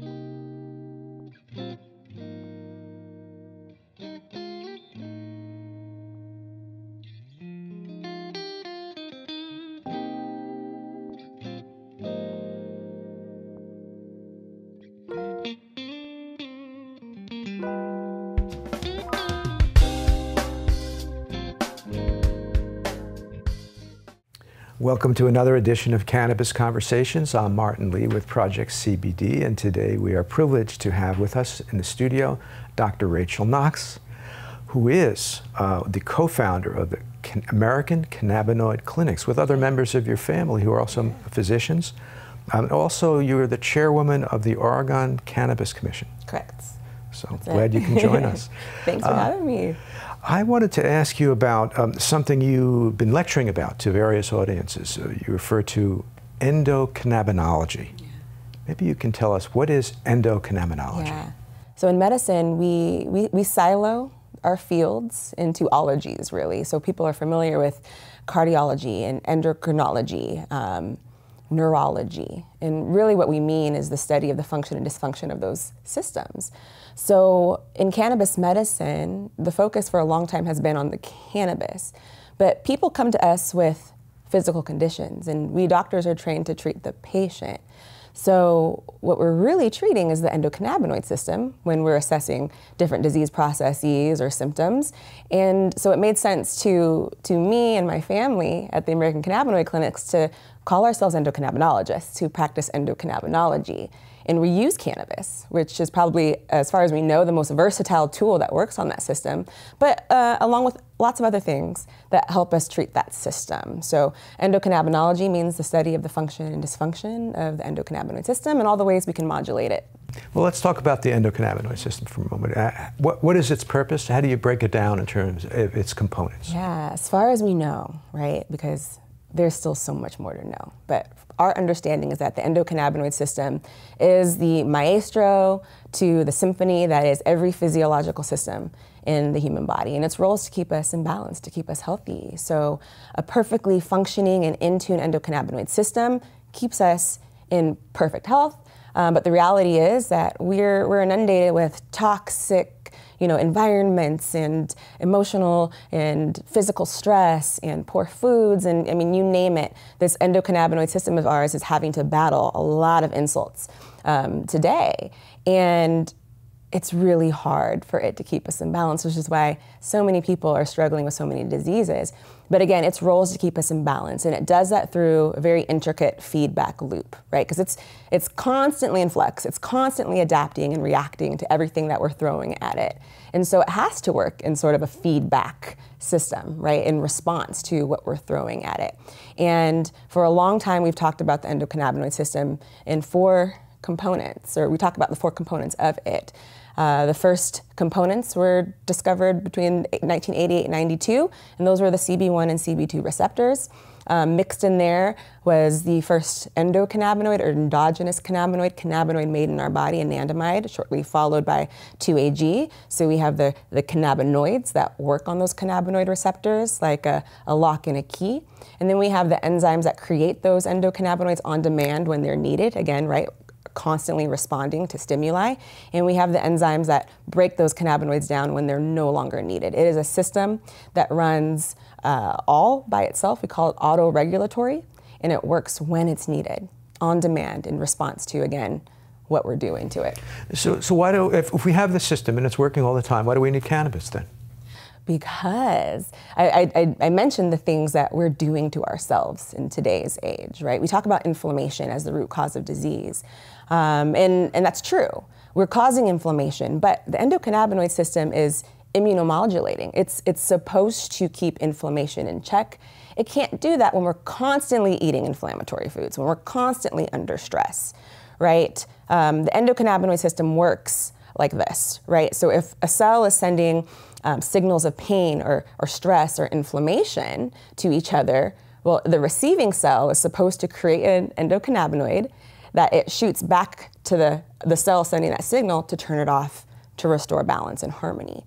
thank you Welcome to another edition of Cannabis Conversations. I'm Martin Lee with Project CBD, and today we are privileged to have with us in the studio Dr. Rachel Knox, who is uh, the co founder of the Can American Cannabinoid Clinics, with other members of your family who are also physicians. Um, also, you're the chairwoman of the Oregon Cannabis Commission. Correct. So That's glad it. you can join us. Thanks for uh, having me. I wanted to ask you about um, something you've been lecturing about to various audiences. Uh, you refer to endocannabinology. Yeah. Maybe you can tell us what is endocannabinology? Yeah. So in medicine, we, we, we silo our fields into ologies, really. So people are familiar with cardiology and endocrinology, um, neurology. And really what we mean is the study of the function and dysfunction of those systems. So in cannabis medicine, the focus for a long time has been on the cannabis. But people come to us with physical conditions, and we doctors are trained to treat the patient. So, what we're really treating is the endocannabinoid system when we're assessing different disease processes or symptoms. And so, it made sense to, to me and my family at the American Cannabinoid Clinics to call ourselves endocannabinologists who practice endocannabinology. And we use cannabis, which is probably, as far as we know, the most versatile tool that works on that system, but uh, along with lots of other things that help us treat that system. So, endocannabinology means the study of the function and dysfunction of the endocannabinoid system and all the ways we can modulate it. Well, let's talk about the endocannabinoid system for a moment. Uh, what, what is its purpose? How do you break it down in terms of its components? Yeah, as far as we know, right? Because there's still so much more to know. But our understanding is that the endocannabinoid system is the maestro to the symphony that is every physiological system in the human body. And its role is to keep us in balance, to keep us healthy. So, a perfectly functioning and in tune endocannabinoid system keeps us in perfect health. Um, but the reality is that we're, we're inundated with toxic you know, environments and emotional and physical stress and poor foods and I mean, you name it. This endocannabinoid system of ours is having to battle a lot of insults um, today. And it's really hard for it to keep us in balance, which is why so many people are struggling with so many diseases. But again, its role is to keep us in balance, and it does that through a very intricate feedback loop, right? Because it's it's constantly in flux, it's constantly adapting and reacting to everything that we're throwing at it, and so it has to work in sort of a feedback system, right, in response to what we're throwing at it. And for a long time, we've talked about the endocannabinoid system in four components, or we talk about the four components of it. Uh, the first components were discovered between 1988 and 92, and those were the CB1 and CB2 receptors. Um, mixed in there was the first endocannabinoid or endogenous cannabinoid, cannabinoid made in our body, anandamide, shortly followed by 2AG. So we have the, the cannabinoids that work on those cannabinoid receptors, like a, a lock and a key. And then we have the enzymes that create those endocannabinoids on demand when they're needed, again, right? Constantly responding to stimuli. And we have the enzymes that break those cannabinoids down when they're no longer needed. It is a system that runs uh, all by itself. We call it auto-regulatory, and it works when it's needed, on demand, in response to, again, what we're doing to it. So, so why do, if, if we have the system and it's working all the time, why do we need cannabis then? Because I, I, I, mentioned the things that we're doing to ourselves in today's age, right? We talk about inflammation as the root cause of disease, um, and, and that's true. We're causing inflammation, but the endocannabinoid system is immunomodulating. It's, it's supposed to keep inflammation in check. It can't do that when we're constantly eating inflammatory foods, when we're constantly under stress, right? Um, the endocannabinoid system works like this, right? So if a cell is sending um, signals of pain or, or stress or inflammation to each other, well, the receiving cell is supposed to create an endocannabinoid that it shoots back to the, the cell sending that signal to turn it off to restore balance and harmony.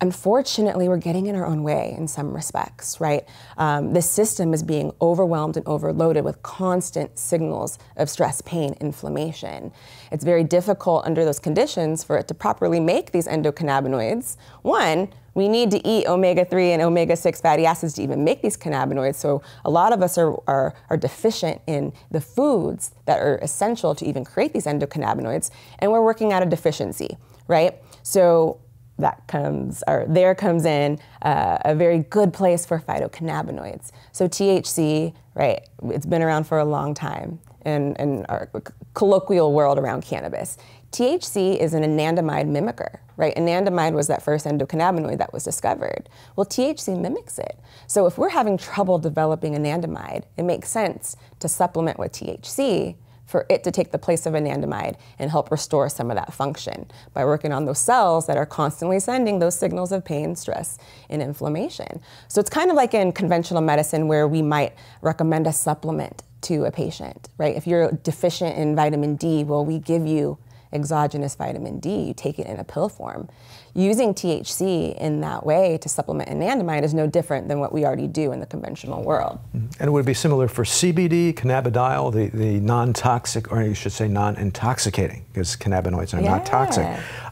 Unfortunately, we're getting in our own way in some respects, right? Um, the system is being overwhelmed and overloaded with constant signals of stress, pain, inflammation. It's very difficult under those conditions for it to properly make these endocannabinoids. One, we need to eat omega 3 and omega 6 fatty acids to even make these cannabinoids. So, a lot of us are, are, are deficient in the foods that are essential to even create these endocannabinoids, and we're working at a deficiency, right? So, that comes, or there comes in uh, a very good place for phytocannabinoids. So THC, right, it's been around for a long time in, in our colloquial world around cannabis. THC is an anandamide mimicker, right? Anandamide was that first endocannabinoid that was discovered. Well, THC mimics it. So if we're having trouble developing anandamide, it makes sense to supplement with THC for it to take the place of anandamide and help restore some of that function by working on those cells that are constantly sending those signals of pain, stress, and inflammation. So it's kind of like in conventional medicine where we might recommend a supplement to a patient, right? If you're deficient in vitamin D, well, we give you exogenous vitamin D, you take it in a pill form. Using THC in that way to supplement anandamide is no different than what we already do in the conventional world. Mm-hmm. And it would be similar for CBD, cannabidiol, the, the non toxic, or you should say non intoxicating, because cannabinoids are yeah. not toxic.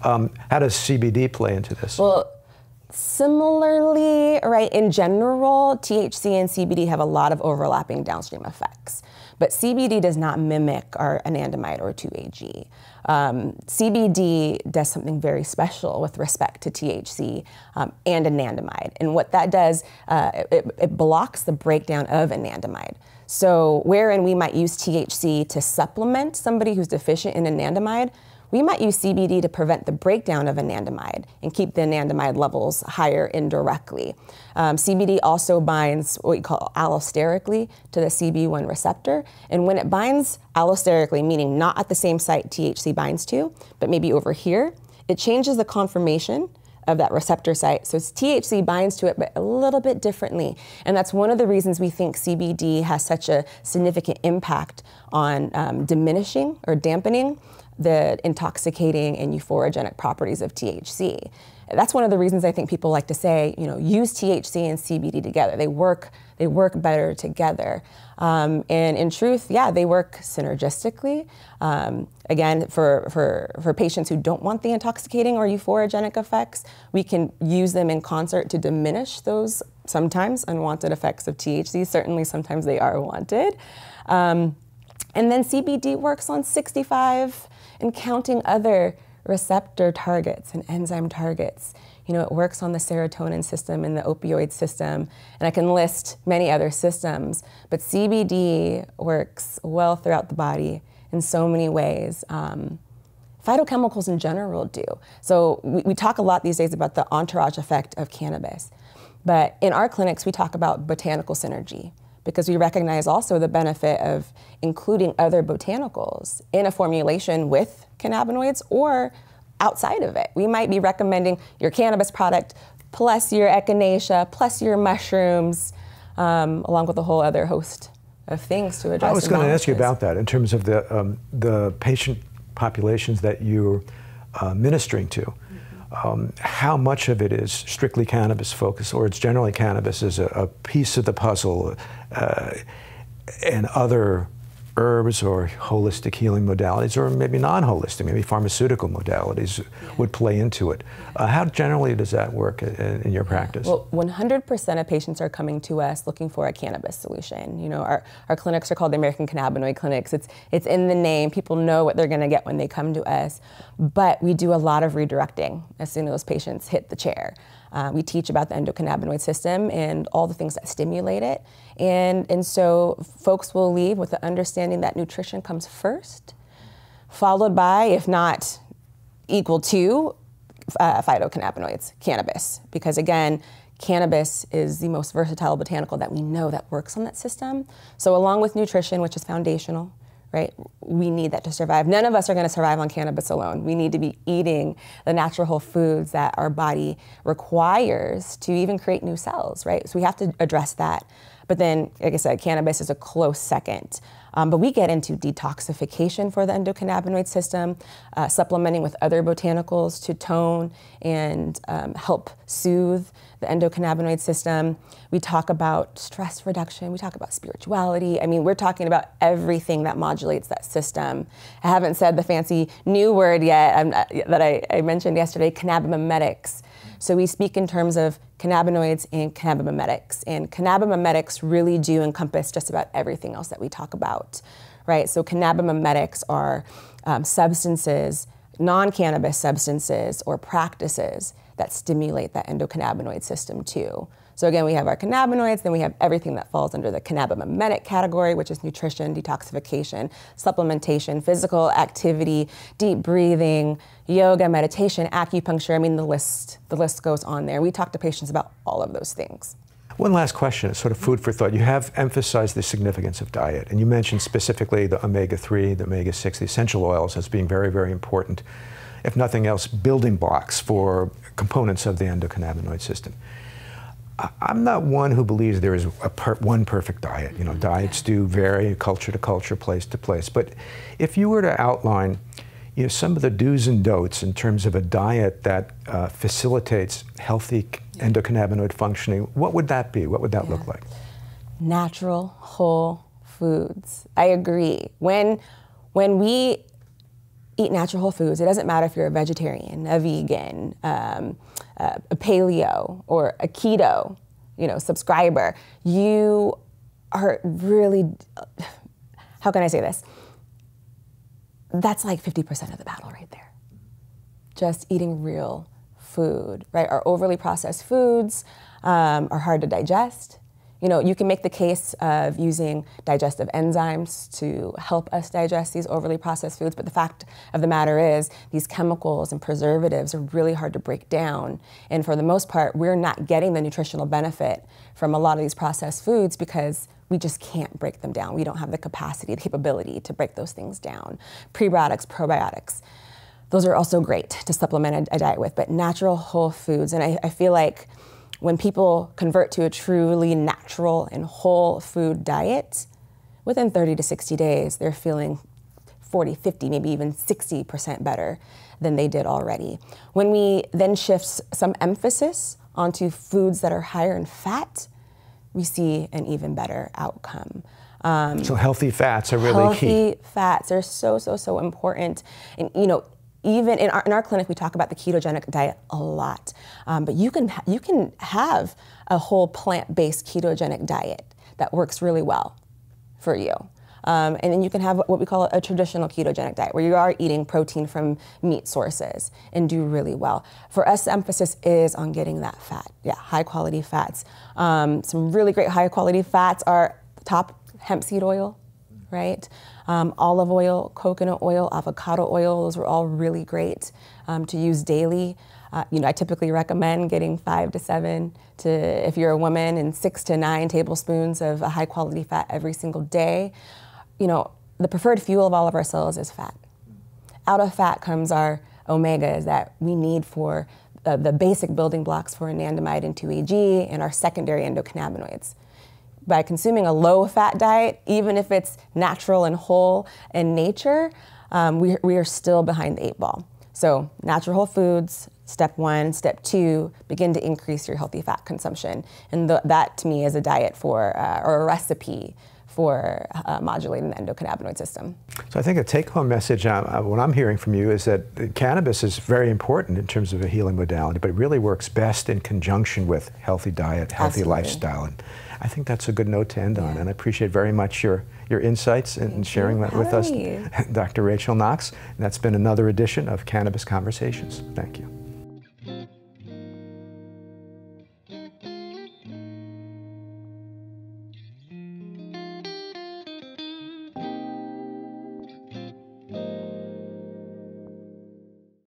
Um, how does CBD play into this? Well, Similarly, right, in general, THC and CBD have a lot of overlapping downstream effects. But CBD does not mimic our anandamide or 2-AG. Um, CBD does something very special with respect to THC um, and anandamide. And what that does, uh, it, it blocks the breakdown of anandamide. So, wherein we might use THC to supplement somebody who's deficient in anandamide, we might use CBD to prevent the breakdown of anandamide and keep the anandamide levels higher indirectly. Um, CBD also binds what we call allosterically to the CB1 receptor. And when it binds allosterically, meaning not at the same site THC binds to, but maybe over here, it changes the conformation of that receptor site. So it's THC binds to it, but a little bit differently. And that's one of the reasons we think CBD has such a significant impact on um, diminishing or dampening the intoxicating and euphorogenic properties of THC. That's one of the reasons I think people like to say, you know, use THC and CBD together. They work, they work better together. Um, and in truth, yeah, they work synergistically. Um, again, for, for, for patients who don't want the intoxicating or euphorogenic effects, we can use them in concert to diminish those sometimes unwanted effects of THC. Certainly, sometimes they are wanted. Um, and then CBD works on 65 and counting other receptor targets and enzyme targets. You know, it works on the serotonin system and the opioid system, and I can list many other systems, but CBD works well throughout the body in so many ways. Um, phytochemicals in general do. So we, we talk a lot these days about the entourage effect of cannabis, but in our clinics, we talk about botanical synergy because we recognize also the benefit of including other botanicals in a formulation with cannabinoids or outside of it. We might be recommending your cannabis product plus your echinacea plus your mushrooms, um, along with a whole other host of things to address. I was going to ask you about that in terms of the um, the patient populations that you're uh, ministering to um, how much of it is strictly cannabis focused, or it's generally cannabis as a, a piece of the puzzle, uh, and other herbs or holistic healing modalities, or maybe non-holistic, maybe pharmaceutical modalities yeah. would play into it. Uh, how generally does that work in, in, your practice? Well, 100% of patients are coming to us looking for a cannabis solution. You know, our, our clinics are called the American Cannabinoid Clinics. It's, it's in the name. People know what they're going to get when they come to us. But we do a lot of redirecting as soon as those patients hit the chair. Uh, we teach about the endocannabinoid system and all the things that stimulate it. And, and so folks will leave with the understanding that nutrition comes first, followed by, if not equal to, uh, phytocannabinoids, cannabis. Because again, cannabis is the most versatile botanical that we know that works on that system. So along with nutrition, which is foundational, right? We need that to survive. None of us are going to survive on cannabis alone. We need to be eating the natural whole foods that our body requires to even create new cells, right? So we have to address that. But then, like I said, cannabis is a close second. Um, but we get into detoxification for the endocannabinoid system, uh, supplementing with other botanicals to tone and um, help soothe the endocannabinoid system. We talk about stress reduction. We talk about spirituality. I mean, we're talking about everything that modulates that system. I haven't said the fancy new word yet um, that I, I mentioned yesterday, cannabimimetics. So we speak in terms of cannabinoids and cannabimimetics. And cannabimimetics really do encompass just about everything else that we talk about, right? So cannabimimetics are um, substances, non-cannabis substances or practices that stimulate that endocannabinoid system too. So again, we have our cannabinoids, then we have everything that falls under the cannabimimetic category, which is nutrition, detoxification, supplementation, physical activity, deep breathing, yoga, meditation, acupuncture. I mean, the list the list goes on there. We talk to patients about all of those things. One last question, sort of food for thought. You have emphasized the significance of diet, and you mentioned specifically the omega 3, the omega 6, the essential oils as being very, very important, if nothing else, building blocks for components of the endocannabinoid system. I'm not one who believes there is a per one perfect diet. You know, diets do vary culture to culture, place to place. But if you were to outline, you know, some of the do's and don'ts in terms of a diet that uh, facilitates healthy endocannabinoid functioning, what would that be? What would that yeah. look like? Natural, whole foods. I agree. When when we eat natural whole foods, it doesn't matter if you're a vegetarian, a vegan. Um, uh, a paleo or a keto, you know, subscriber, you are really, how can I say this? That's like 50% of the battle right there. Just eating real food, right? Our overly processed foods um, are hard to digest. You know, you can make the case of using digestive enzymes to help us digest these overly processed foods, but the fact of the matter is these chemicals and preservatives are really hard to break down. And for the most part, we're not getting the nutritional benefit from a lot of these processed foods because we just can't break them down. We don't have the capacity, the capability to break those things down. Prebiotics, probiotics, those are also great to supplement a, diet with, but natural whole foods. And I, I feel like when people convert to a truly natural and whole food diet, within 30 to 60 days, they're feeling 40, 50, maybe even 60% better than they did already. When we then shift some emphasis onto foods that are higher in fat, we see an even better outcome. Um, so healthy fats are really healthy key. Healthy fats are so so so important, and you know even in our, in our clinic, we talk about the ketogenic diet a lot. Um, but you can, you can have a whole plant based ketogenic diet that works really well for you. Um, and then you can have what we call a traditional ketogenic diet, where you are eating protein from meat sources and do really well. For us, the emphasis is on getting that fat, yeah, high quality fats. Um, some really great high quality fats are top hemp seed oil, right? Um, olive oil, coconut oil, avocado oil, those are all really great um, to use daily. Uh, you know, I typically recommend getting five to seven to, if you're a woman, and six to nine tablespoons of a high quality fat every single day. You know, the preferred fuel of all of our cells is fat. Out of fat comes our omegas that we need for uh, the basic building blocks for anandamide and 2-AG and our secondary endocannabinoids by consuming a low fat diet, even if it's natural and whole in nature, um, we, we are still behind the eight ball. So, natural whole foods, step one. Step two, begin to increase your healthy fat consumption. And that to me is a diet for, uh, or a recipe for uh, modulating the endocannabinoid system. So I think a take-home message, uh, uh, what I'm hearing from you is that cannabis is very important in terms of a healing modality, but it really works best in conjunction with healthy diet, healthy Absolutely. lifestyle. And I think that's a good note to end yeah. on. And I appreciate very much your, your insights and sharing that with us, Dr. Rachel Knox. And that's been another edition of Cannabis Conversations. Thank you.